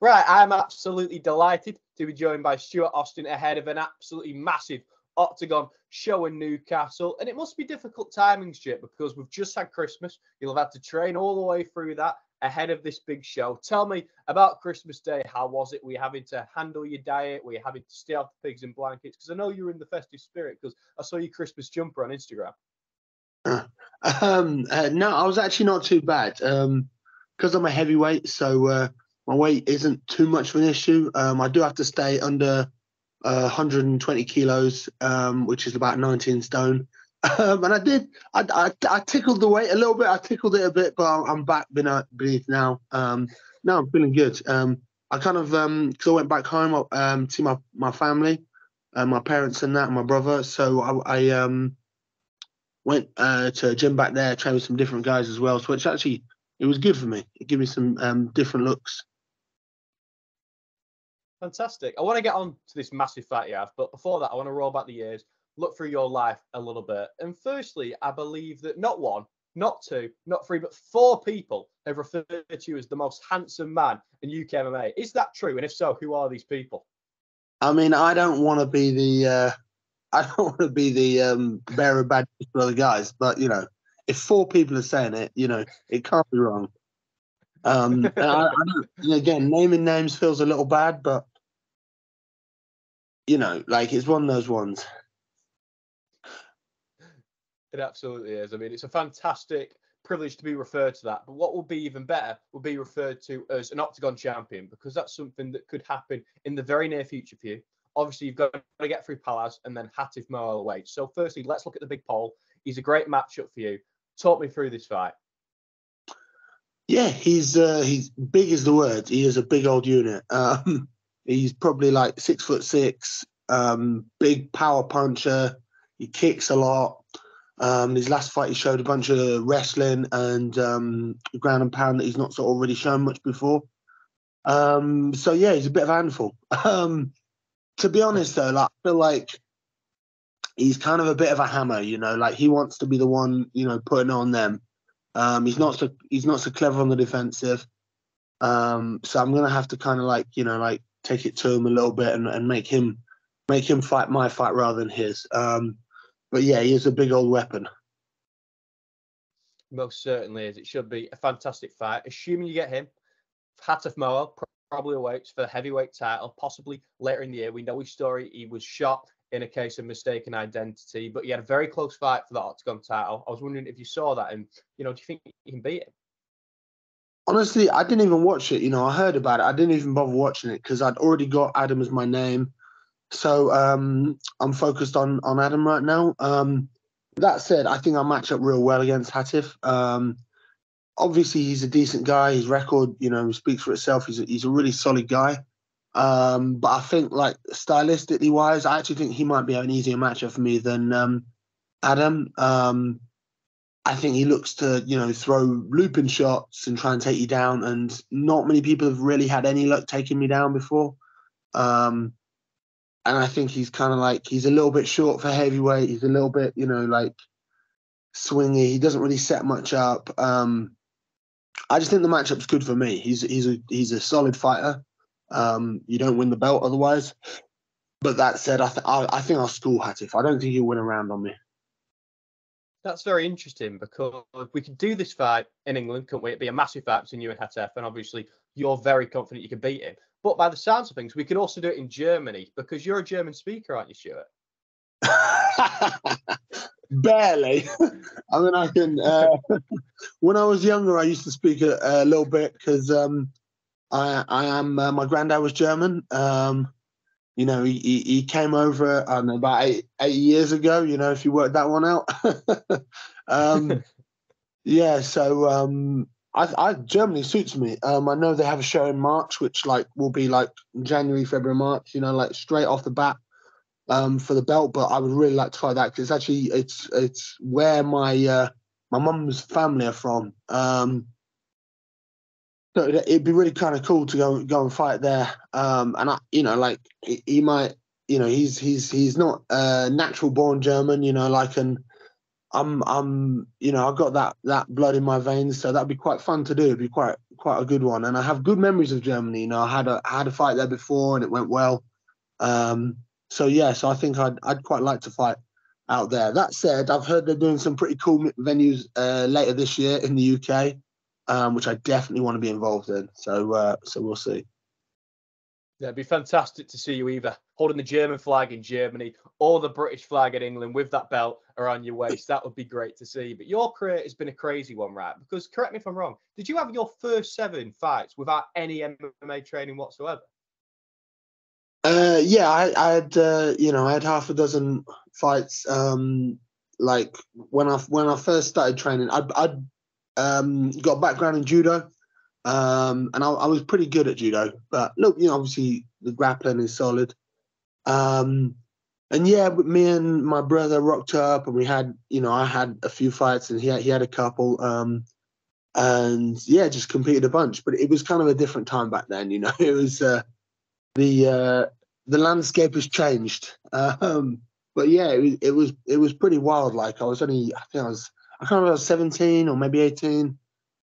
Right, I'm absolutely delighted to be joined by Stuart Austin ahead of an absolutely massive Oktagon show in Newcastle. And it must be difficult timing, Stuart, because we've just had Christmas. You'll have had to train all the way through that ahead of this big show. Tell me about Christmas Day. How was it? Were you having to handle your diet? Were you having to stay off the pigs in blankets? Because I know you're in the festive spirit because I saw your Christmas jumper on Instagram. um, uh, no, I was actually not too bad. Um, because I'm a heavyweight, so uh, my weight isn't too much of an issue. Um, I do have to stay under uh, 120 kilos, um, which is about 19 stone. Um, and I did, I, I, I, tickled the weight a little bit. I tickled it a bit, but I'm back beneath now. Um, now I'm feeling good. Um, I kind of, um, cause I went back home um, to my, my family, uh, my parents and that, and my brother. So I, I um, went uh, to a gym back there, trained with some different guys as well. So it's actually, it was good for me. It gave me some um, different looks. Fantastic. I want to get on to this massive fight you have, but before that, I want to roll back the years, look through your life a little bit. And firstly, I believe that not one, not two, not three, but four people have referred to you as the most handsome man in UK MMA. Is that true? And if so, who are these people? I mean, I don't want to be the uh, I don't want to be the um, bearer of bad news for other guys, but you know, if four people are saying it, you know, it can't be wrong. Um, I, I again, naming names feels a little bad, but you know, like it's one of those ones. It absolutely is. I mean, it's a fantastic privilege to be referred to that. But what will be even better will be referred to as an Oktagon champion because that's something that could happen in the very near future for you. Obviously, you've got to get through Palaz and then Hatef Moeil away. So, firstly, let's look at the big poll. He's a great matchup for you. Talk me through this fight. Yeah, he's uh, he's big as the word. He is a big old unit. Um, he's probably like six foot six, um, big power puncher. He kicks a lot. Um, his last fight, he showed a bunch of wrestling and um, ground and pound that he's not sort of already shown much before. Um, so yeah, he's a bit of a handful. Um, to be honest, though, like, I feel like he's kind of a bit of a hammer. You know, like he wants to be the one, you know, putting on them. Um, he's not so he's not so clever on the defensive. Um, so I'm gonna have to kind of like you know like take it to him a little bit and, and make him make him fight my fight rather than his. Um, but yeah, he is a big old weapon. Most certainly is. It should be a fantastic fight. Assuming you get him, Hatef Moeil probably awaits for the heavyweight title, possibly later in the year. We know his story. He was shot in a case of mistaken identity. But he had a very close fight for the Oktagon title. I was wondering if you saw that, and you know, do you think he can beat him? Honestly, I didn't even watch it. You know, I heard about it. I didn't even bother watching it because I'd already got Adam as my name. So um, I'm focused on on Adam right now. Um, that said, I think I match up real well against Hatef. Um, obviously, he's a decent guy. His record, you know, speaks for itself. He's a, he's a really solid guy. Um, but I think like stylistically wise, I actually think he might be an easier matchup for me than um, Adam. Um, I think he looks to, you know, throw looping shots and try and take you down. And not many people have really had any luck taking me down before. Um, and I think he's kind of like he's a little bit short for heavyweight. He's a little bit, you know, like swingy. He doesn't really set much up. Um, I just think the matchup's good for me. He's he's a he's a solid fighter. Um, you don't win the belt otherwise. But that said, I, th- I, I think I'll school Hatef. I don't think he'll win a round on me. That's very interesting because we could do this fight in England, couldn't we? It'd be a massive fight between you and Hatef, and obviously you're very confident you can beat him. But by the sounds of things, we could also do it in Germany because you're a German speaker, aren't you, Stuart? Barely. I mean, I can. Uh, when I was younger, I used to speak a, a little bit because um, I I am uh, my granddad was German. Um, you know, he, he, came over I don't know about eight eight years ago. You know, if you work that one out. um, yeah, so um, I, I Germany suits me. Um, I know they have a show in March, which like will be like January, February, March. You know, like straight off the bat um, for the belt. But I would really like to try that because it's actually it's it's where my uh, my mum's family are from. Um, it'd be really kind of cool to go go and fight there. Um, and I, you know, like he might, you know, he's he's he's not a natural born German, you know, like and I'm I'm you know I've got that that blood in my veins, so that'd be quite fun to do. It'd be quite quite a good one, and I have good memories of Germany. You know, I had a I had a fight there before, and it went well. Um, so yeah, so I think I'd I'd quite like to fight out there. That said, I've heard they're doing some pretty cool venues uh, later this year in the UK, um, which I definitely want to be involved in. So uh, so we'll see. Yeah, it'd be fantastic to see you either holding the German flag in Germany or the British flag in England with that belt around your waist. That would be great to see. But your career has been a crazy one, right? Because correct me if I'm wrong. Did you have your first seven fights without any MMA training whatsoever? Uh, yeah, I, I had uh, you know I had half a dozen fights. Um, like when I when I first started training, I I um, got a background in judo. Um, and I, I, was pretty good at judo, but look, you know, obviously the grappling is solid. Um, and yeah, me and my brother rocked up, and we had, you know, I had a few fights, and he had, he had a couple. Um, and yeah, just competed a bunch. But it was kind of a different time back then, you know. It was uh, the uh, the landscape has changed. Um, but yeah, it was, it was it was pretty wild. Like I was only, I think I was, I can't remember, was seventeen or maybe eighteen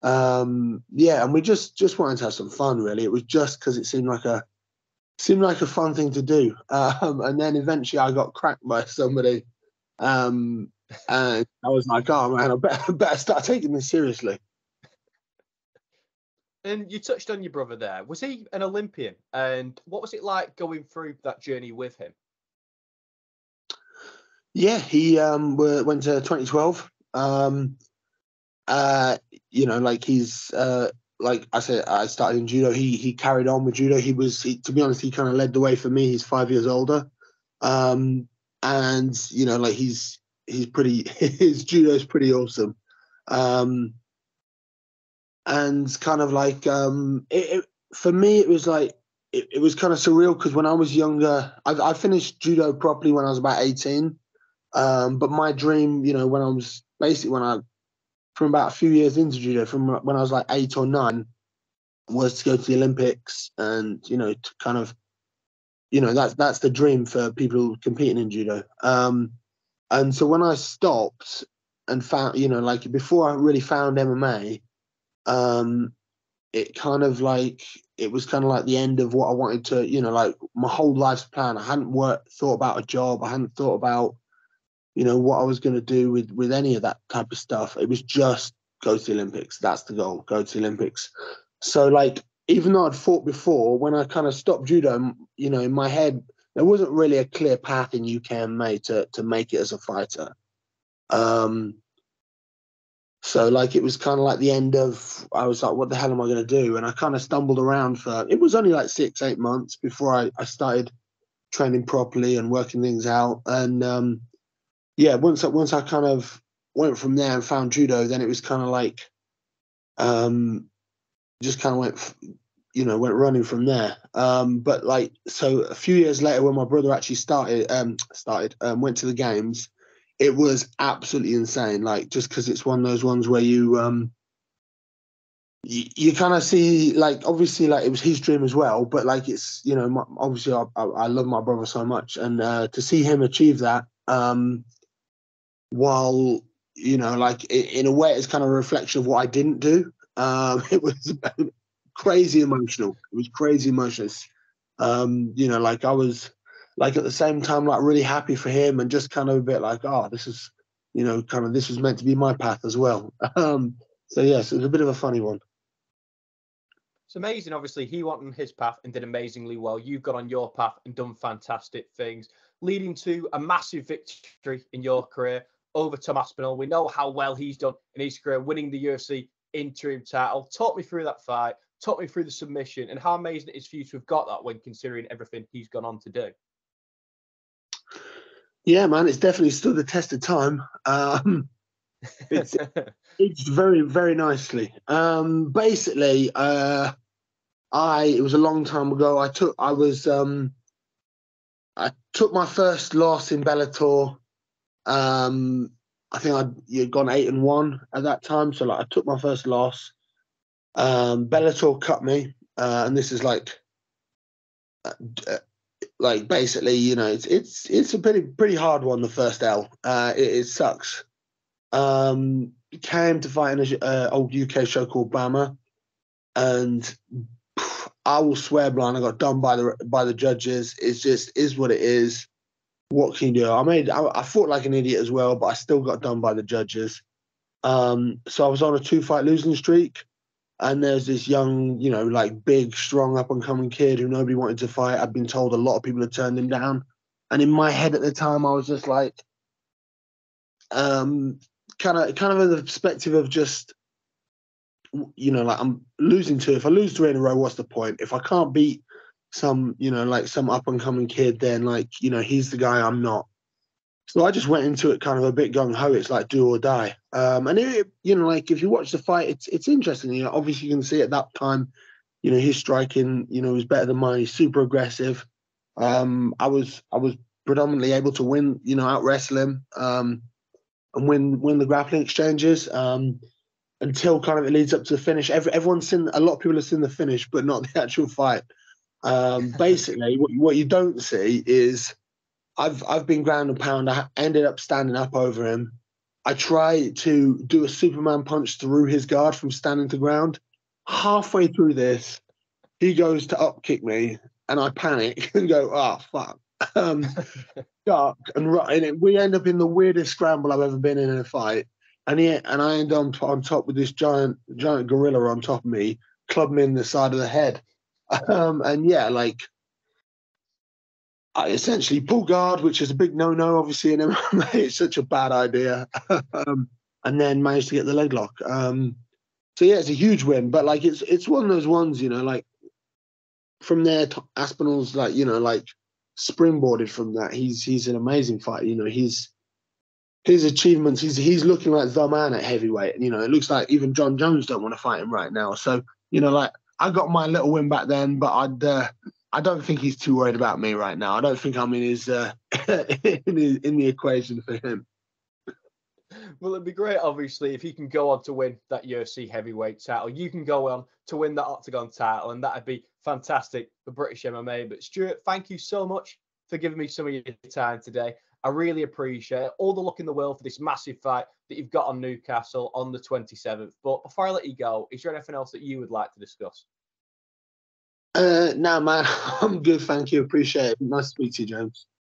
um, yeah, and we just just wanted to have some fun. Really, it was just because it seemed like a seemed like a fun thing to do. Um, and then eventually, I got cracked by somebody, um, and I was like, "Oh man, I better, better start taking this seriously." And you touched on your brother there. Was he an Olympian? And what was it like going through that journey with him? Yeah, he um, went to 2012. Um, uh, you know, like he's uh, like I said, I started in judo. He he carried on with judo. He was, he, to be honest, he kind of led the way for me. He's five years older, um, and you know, like he's he's pretty. His judo is pretty awesome, um, and kind of like um, it, it, for me, it was like it, it was kind of surreal because when I was younger, I, I finished judo properly when I was about eighteen. Um, but my dream, you know, when I was basically when I from about a few years into judo, from when I was like eight or nine, was to go to the Olympics and you know to kind of, you know that's that's the dream for people competing in judo. Um, and so when I stopped and found, you know, like before I really found MMA, um, it kind of like it was kind of like the end of what I wanted to, you know, like my whole life's plan. I hadn't worked, thought about a job. I hadn't thought about you know what I was going to do with with any of that type of stuff. It was just go to the Olympics. That's the goal. Go to the Olympics. So like even though I'd fought before, when I kind of stopped judo, you know, in my head there wasn't really a clear path in UK MMA to to make it as a fighter. Um, so like it was kind of like the end of I was like, what the hell am I going to do? And I kind of stumbled around for it was only like six eight months before I I started training properly and working things out and um yeah, once I, once I kind of went from there and found judo, then it was kind of like, um, just kind of went, you know, went running from there. Um, but like, so a few years later, when my brother actually started, um, started, um, went to the games, it was absolutely insane. Like, just because it's one of those ones where you, um, you, you kind of see like obviously like it was his dream as well but like it's you know my, obviously I, I, I, love my brother so much and uh, to see him achieve that um while you know, like in a way, it's kind of a reflection of what I didn't do. Um, it was crazy emotional. It was crazy emotional. Um, you know, like I was like at the same time, like really happy for him and just kind of a bit like, oh, this is, you know, kind of this was meant to be my path as well. Um, so yes, it was a bit of a funny one. It's amazing. Obviously, he went on his path and did amazingly well. You've got on your path and done fantastic things, leading to a massive victory in your career over Tom Aspinall. We know how well he's done in his career, winning the UFC interim title. Talk me through that fight. Talk me through the submission and how amazing it is for you to have got that when considering everything he's gone on to do. Yeah, man, it's definitely stood the test of time. Um, it's aged very, very nicely. Um, basically, uh, I it was a long time ago. I took I was um, I took my first loss in Bellator um, I think I'd you'd gone eight and one at that time, so like I took my first loss. Um, Bellator cut me, uh, and this is like, uh, uh, like basically, you know, it's it's it's a pretty pretty hard one. The first L, uh, it, it sucks. Um, came to fight in an uh, old UK show called BAMMA, and I will swear blind. I got done by the by the judges. It's just is what it is. What can you do? I made I, I fought like an idiot as well, but I still got done by the judges. Um, so I was on a two fight losing streak, and there's this young, you know, like big, strong, up and coming kid who nobody wanted to fight. I'd been told a lot of people had turned him down, and in my head at the time, I was just like, um, kind of, kind of in the perspective of just you know, like I'm losing two. If I lose three in a row, what's the point? If I can't beat some, you know, like some up and coming kid, then like, you know, he's the guy I'm not. So I just went into it kind of a bit gung ho. It's like do or die. Um, and it, you know, like if you watch the fight, it's it's interesting. You know, obviously you can see at that time, you know, his striking, you know, was better than mine. He's super aggressive. Um, I was I was predominantly able to win, you know, out wrestle him, um, and win win the grappling exchanges. Um, until kind of it leads up to the finish. Every, everyone's seen a lot of people have seen the finish, but not the actual fight. Um, basically, what, what you don't see is I've I've been ground and pound. I ended up standing up over him. I try to do a Superman punch through his guard from standing to ground. Halfway through this, he goes to up kick me, and I panic and go, "Oh fuck!" Um, dark and right, and we end up in the weirdest scramble I've ever been in in a fight and he and I end up on top with this giant giant gorilla on top of me, club me in the side of the head. Um, and yeah, like I essentially pull guard, which is a big no-no, obviously in MMA. It's such a bad idea. um, and then managed to get the leg lock. Um, so yeah, it's a huge win. But like it's it's one of those ones, you know, like from there, Aspinall's like you know like springboarded from that. He's he's an amazing fighter. You know, he's his achievements, he's he's looking like the man at heavyweight. You know, it looks like even Jon Jones don't want to fight him right now. So, you know, like I got my little win back then, but I'd uh, I don't think he's too worried about me right now. I don't think I'm in his uh, in, his, in the equation for him. Well, it'd be great, obviously, if he can go on to win that UFC heavyweight title. You can go on to win that Oktagon title, and that'd be fantastic for British MMA. But Stuart, thank you so much for giving me some of your time today. I really appreciate it. all the luck in the world for this massive fight that you've got on Newcastle on the 27th. But before I let you go, is there anything else that you would like to discuss? Uh, no, man, I'm good. Thank you. Appreciate it. Nice to meet you, James.